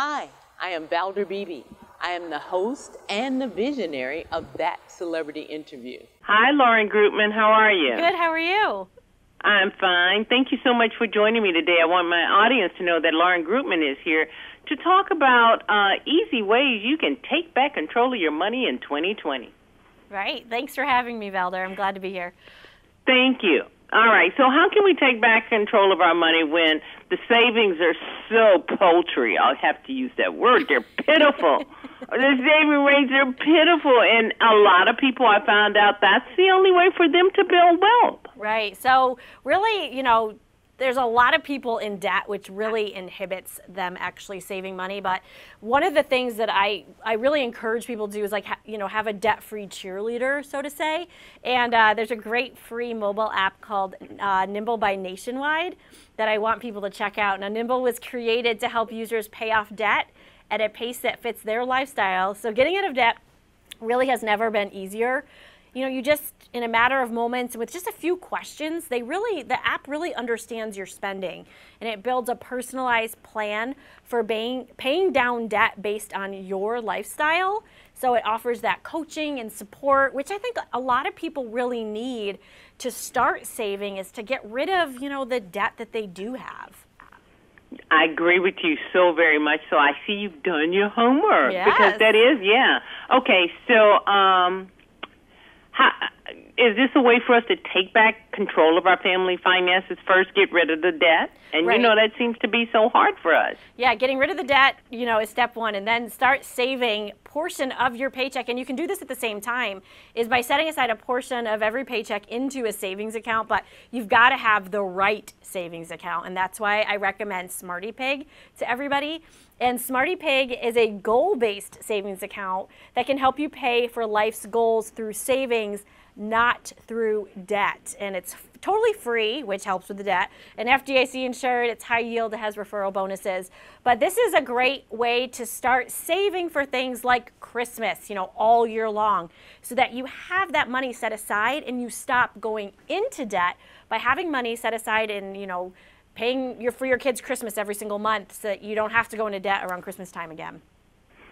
Hi, I am Valder Beebe. I am the host and the visionary of that celebrity interview. Hi, Lauren Greutman. How are you? Good. How are you? I'm fine. Thank you so much for joining me today. I want my audience to know that Lauren Greutman is here to talk about uh, easy ways you can take back control of your money in 2020. Right. Thanks for having me, Valder. I'm glad to be here. Thank you. All right. So, how can we take back control of our money when the savings are so paltry? I'll have to use that word. They're pitiful. the saving rates are pitiful, and a lot of people I found out that's the only way for them to build wealth. Right. So, really, you know, there's a lot of people in debt, which really inhibits them actually saving money. But one of the things that I, I really encourage people to do is like, you know, have a debt-free cheerleader, so to say. And uh, there's a great free mobile app called uh, Nimble by Nationwide that I want people to check out. Now, Nimble was created to help users pay off debt at a pace that fits their lifestyle. So getting out of debt really has never been easier you know, you just, in a matter of moments, with just a few questions, they really, the app really understands your spending and it builds a personalized plan for paying, paying down debt based on your lifestyle. So it offers that coaching and support, which I think a lot of people really need to start saving is to get rid of, you know, the debt that they do have. I agree with you so very much. So I see you've done your homework yes. because that is, yeah. Okay, so um how, is this a way for us to take back control of our family finances first, get rid of the debt? And right. you know that seems to be so hard for us. Yeah, getting rid of the debt, you know, is step 1 and then start saving portion of your paycheck and you can do this at the same time is by setting aside a portion of every paycheck into a savings account, but you've got to have the right savings account and that's why I recommend SmartyPig to everybody. And SmartyPig is a goal-based savings account that can help you pay for life's goals through savings, not through debt. And it's totally free, which helps with the debt. And FDIC insured, it's high yield, it has referral bonuses. But this is a great way to start saving for things like Christmas, you know, all year long, so that you have that money set aside and you stop going into debt by having money set aside and, you know, paying your, for your kids Christmas every single month so that you don't have to go into debt around Christmas time again.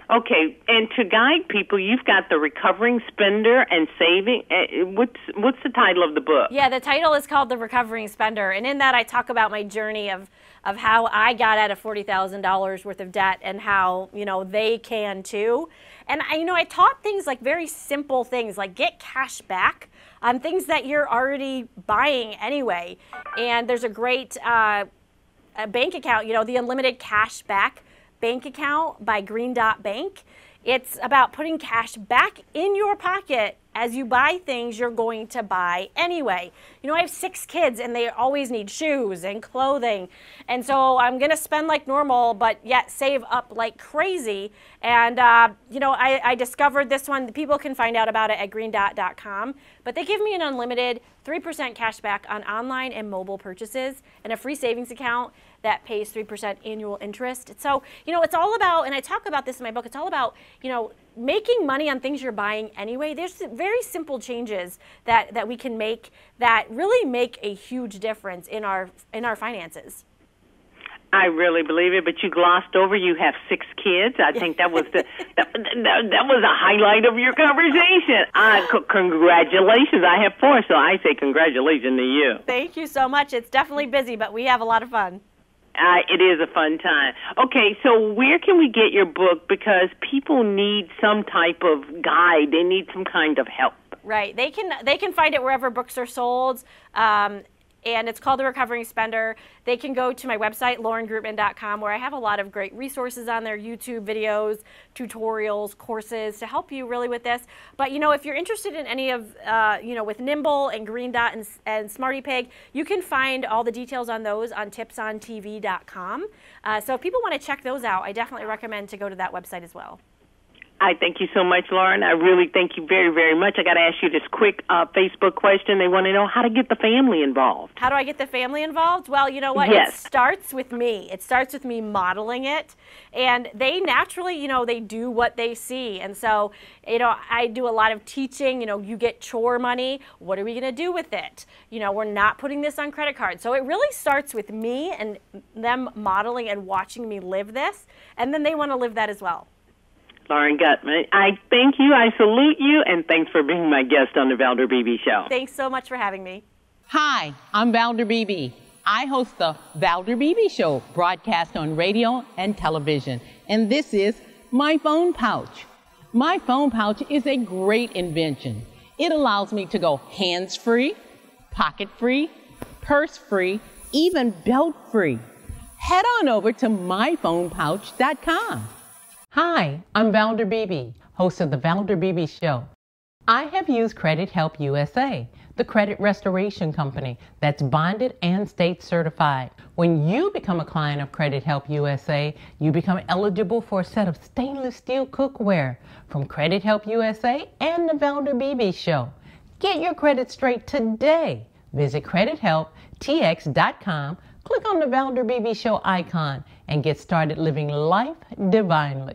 Okay, and to guide people, you've got the recovering spender and saving. Uh, what's what's the title of the book? Yeah, the title is called The Recovering Spender, and in that I talk about my journey of of how I got out of forty thousand dollars worth of debt and how you know they can too. And I, you know, I taught things like very simple things like get cash back on things that you're already buying anyway. And there's a great uh, a bank account, you know, the unlimited cash back bank account by Green Dot Bank. It's about putting cash back in your pocket as you buy things you're going to buy anyway. You know, I have six kids and they always need shoes and clothing. And so I'm going to spend like normal, but yet save up like crazy. And, uh, you know, I, I discovered this one. People can find out about it at greendot.com. But they give me an unlimited 3% cash back on online and mobile purchases and a free savings account that pays 3% annual interest. So, you know, it's all about, and I talk about this in my book, it's all about, you know, making money on things you're buying anyway. There's very simple changes that, that we can make that really make a huge difference in our, in our finances. I really believe it, but you glossed over. You have six kids. I think that was the that, that, that was a highlight of your conversation. Uh, c- congratulations! I have four, so I say congratulations to you. Thank you so much. It's definitely busy, but we have a lot of fun. Uh, it is a fun time. Okay, so where can we get your book? Because people need some type of guide. They need some kind of help. Right. They can they can find it wherever books are sold. Um, and it's called The Recovering Spender. They can go to my website, laurengreutman.com, where I have a lot of great resources on there, YouTube videos, tutorials, courses to help you really with this. But, you know, if you're interested in any of, uh, you know, with Nimble and Green Dot and, and SmartyPig, you can find all the details on those on tipsontv.com. Uh, so if people want to check those out, I definitely recommend to go to that website as well. I thank you so much, Lauren. I really thank you very, very much. I got to ask you this quick uh, Facebook question. They want to know how to get the family involved. How do I get the family involved? Well, you know what? Yes. It starts with me. It starts with me modeling it. And they naturally, you know, they do what they see. And so, you know, I do a lot of teaching. You know, you get chore money. What are we going to do with it? You know, we're not putting this on credit cards. So it really starts with me and them modeling and watching me live this. And then they want to live that as well. Lauren Greutman, I thank you, I salute you, and thanks for being my guest on the Valder Beebe Show. Thanks so much for having me. Hi, I'm Valder Beebe. I host the Valder Beebe Show, broadcast on radio and television. And this is my phone pouch. My phone pouch is a great invention. It allows me to go hands free, pocket free, purse free, even belt free. Head on over to myphonepouch.com. Hi, I'm Valder Beebe, host of the Valder Beebe Show. I have used Credit Help USA, the credit restoration company that's bonded and state certified. When you become a client of Credit Help USA, you become eligible for a set of stainless steel cookware from Credit Help USA and the Valder Beebe Show. Get your credit straight today. Visit credithelptx.com, click on the Valder Beebe Show icon, and get started living life divinely.